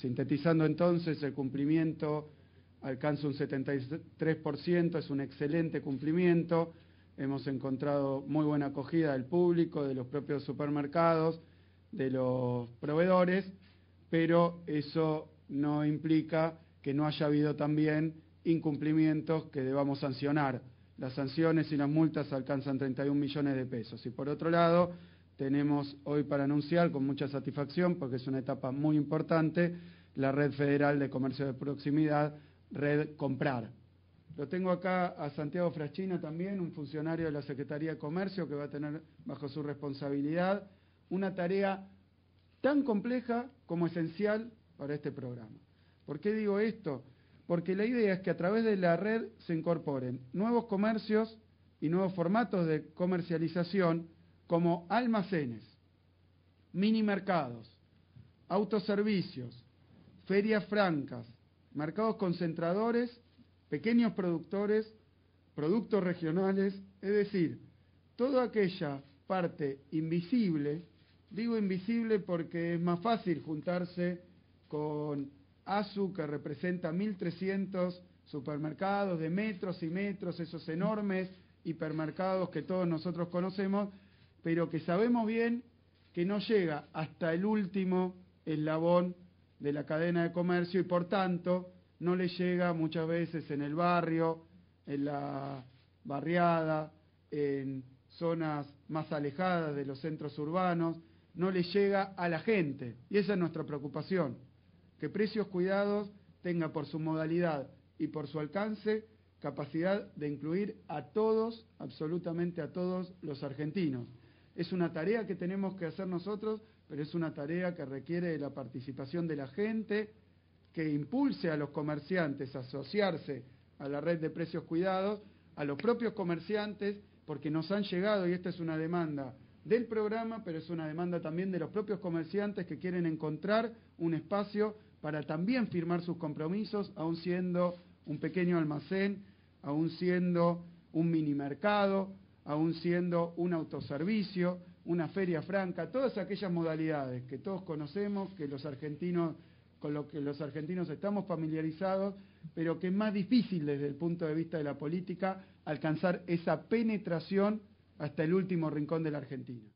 Sintetizando entonces, el cumplimiento alcanza un 73%, es un excelente cumplimiento. Hemos encontrado muy buena acogida del público, de los propios supermercados, de los proveedores, pero eso no implica que no haya habido también incumplimientos que debamos sancionar. Las sanciones y las multas alcanzan 31 millones de pesos. Y por otro lado, tenemos hoy para anunciar con mucha satisfacción, porque es una etapa muy importante, la Red Federal de Comercio de Proximidad, Red Comprar. Lo tengo acá a Santiago Fraschina también, un funcionario de la Secretaría de Comercio que va a tener bajo su responsabilidad una tarea tan compleja como esencial para este programa. ¿Por qué digo esto? Porque la idea es que a través de la red se incorporen nuevos comercios y nuevos formatos de comercialización como almacenes, mini mercados, autoservicios, ferias francas, mercados concentradores, pequeños productores, productos regionales, es decir, toda aquella parte invisible, digo invisible porque es más fácil juntarse con ASU que representa 1.300 supermercados de metros y metros, esos enormes hipermercados que todos nosotros conocemos, pero que sabemos bien que no llega hasta el último eslabón de la cadena de comercio y por tanto no le llega muchas veces en el barrio, en la barriada, en zonas más alejadas de los centros urbanos, no le llega a la gente. Y esa es nuestra preocupación, que Precios Cuidados tenga por su modalidad y por su alcance capacidad de incluir a todos, absolutamente a todos los argentinos. Es una tarea que tenemos que hacer nosotros, pero es una tarea que requiere de la participación de la gente, que impulse a los comerciantes a asociarse a la red de precios cuidados, a los propios comerciantes, porque nos han llegado, y esta es una demanda del programa, pero es una demanda también de los propios comerciantes que quieren encontrar un espacio para también firmar sus compromisos, aún siendo un pequeño almacén, aún siendo un mini mercado, aún siendo un autoservicio, una feria franca, todas aquellas modalidades que todos conocemos, que los argentinos con lo que los argentinos estamos familiarizados, pero que es más difícil desde el punto de vista de la política alcanzar esa penetración hasta el último rincón de la Argentina.